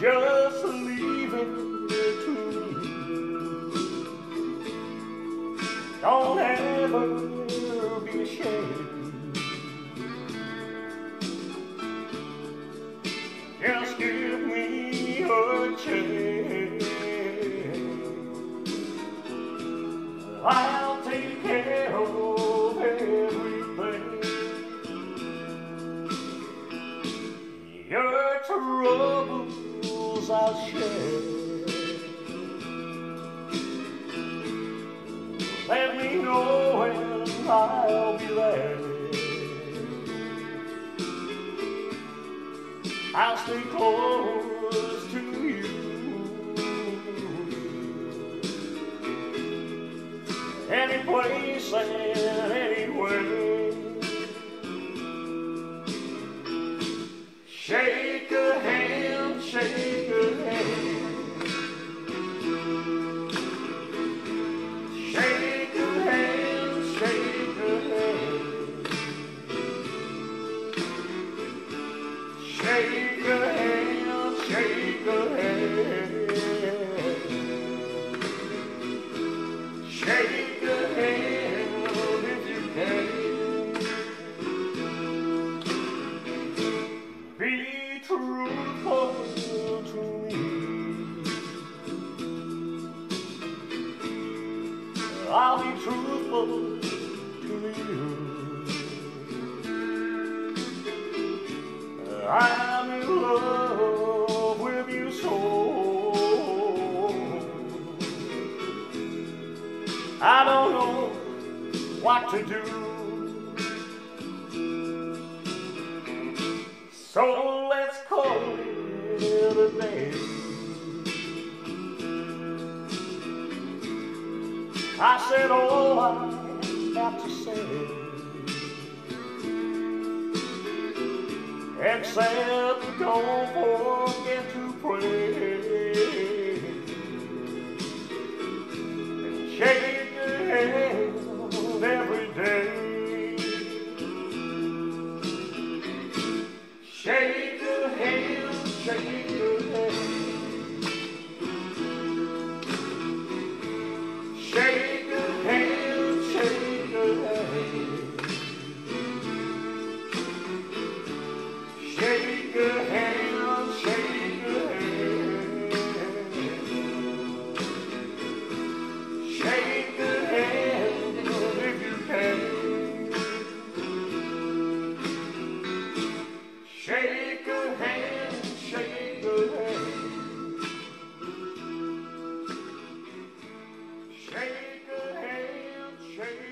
just leave it to me. Don't ever be ashamed. Just give me a chance. I'll take care of everything. Your I'll share. Let me know when I'll be there. I'll stay close to you. Any place and anywhere. Shake Be truthful to me. I'll be truthful to you. I'm in love with you so. I don't know what to do. So a day. I said all I have to say. Except don't forget to pray. baby.